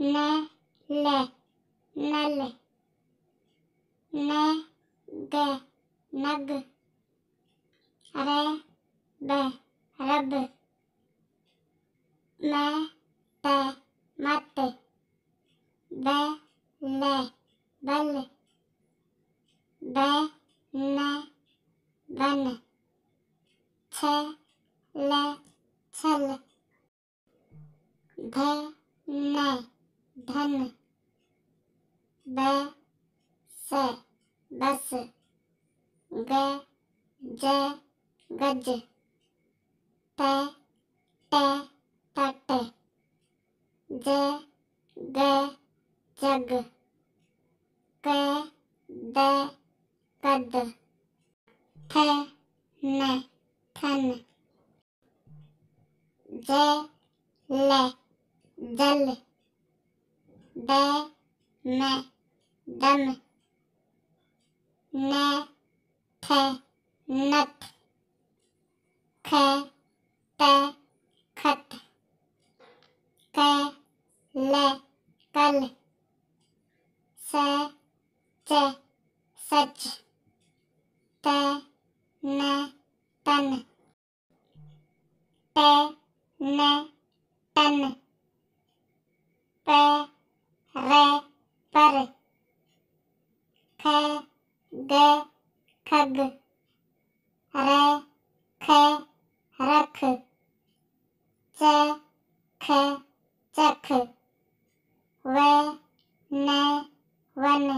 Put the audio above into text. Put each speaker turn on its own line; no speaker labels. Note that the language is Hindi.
ने ले नल, ने गे नग, रे बे रब मैं ते मत बे ले बल बे ने, बन, छे, ले, छल, धे, ने। धन बे से गे जे गज ते ते तट, जे गे जग, के दे कद, थे ने थन, जे ले जल। दे में दम ने, थे, नथ, खे, ते, खत, के, ले, कल, से, चे सच ते, ने, तन, ते, ने, तन, पे रे पर खे गे खग रे खे रख चे खे चख वे ने वन